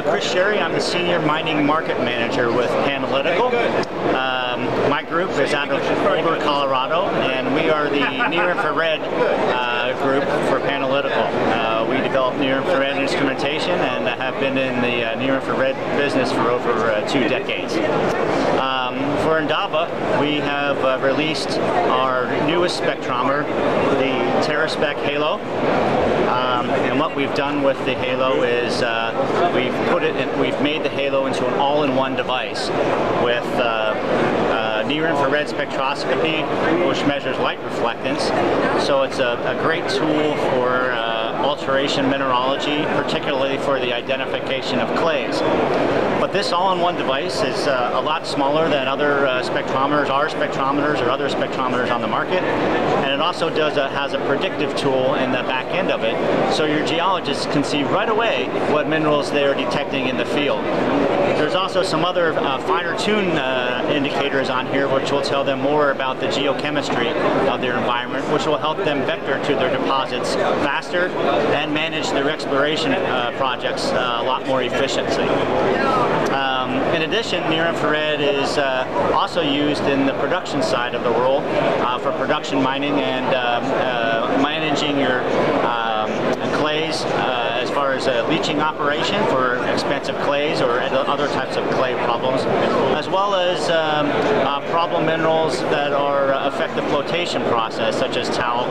uh, Chris Sherry. I'm the Senior Mining Market Manager with Panalytical. Um, my group is out of Boulder, Colorado, and we are the near-infrared uh, group for Panalytical. Uh, we develop near-infrared instrumentation and have been in the uh, near-infrared business for over uh, two decades. Um, for Indaba, we have uh, released our newest spectrometer, the TerraSpec Halo. Um, and what we've done with the Halo is uh, we've put it, in, we've made the Halo into an all-in-one device with uh, uh, near-infrared spectroscopy, which measures light reflectance. So it's a, a great tool for uh, alteration mineralogy, particularly for the identification of clays. But this all-in-one device is uh, a lot smaller than other uh, spectrometers, our spectrometers or other spectrometers on the market. And it also does a, has a predictive tool in the back end of it, so your geologists can see right away what minerals they're detecting in the field. There's also some other uh, finer tune uh, indicators on here which will tell them more about the geochemistry of their environment, which will help them vector to their deposits faster and manage their exploration uh, projects uh, a lot more efficiently. Um, in addition, near-infrared is uh, also used in the production side of the world uh, for production mining and um, uh, managing your um, clays uh, as far as a leaching operation for expensive clays or other types of clay problems, as well as um, uh, problem minerals that are uh, affect the flotation process, such as talc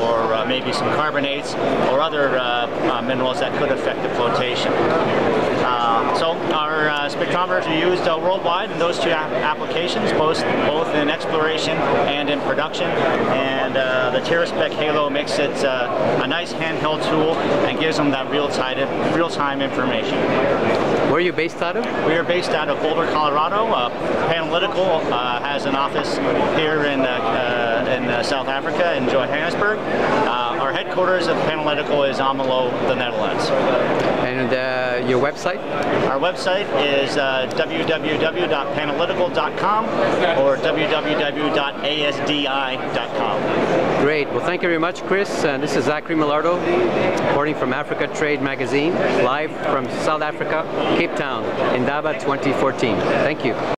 or maybe some carbonates or other minerals that could affect the flotation. So our spectrometers are used worldwide in those two applications, both both in exploration and in production. And the TerraSpec Halo makes it a nice handheld tool and gives them that real-time real-time information. Where are you based out of? We are based out of Boulder, Colorado. Uh, Panalytical uh, has an office here in uh, uh in uh, South Africa in Johannesburg. Uh, our headquarters of Panalytical is Almelo, the Netherlands. And your website? Our website is uh, www.panalytical.com or www.asdi.com. Great. Well, thank you very much, Chris. And this is Zachary Millardo, reporting from Africa Trade Magazine, live from South Africa, Cape Town, Indaba 2014. Thank you.